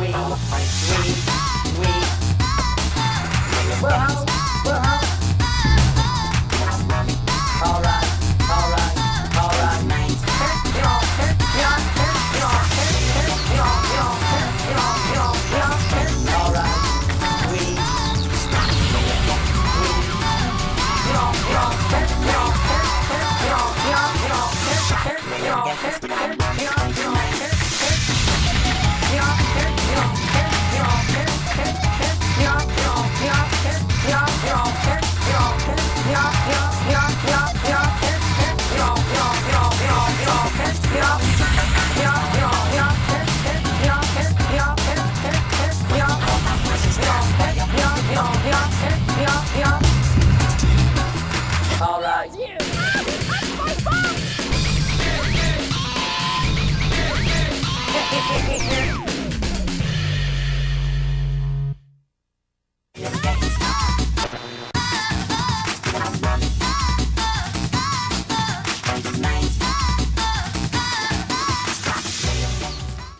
We.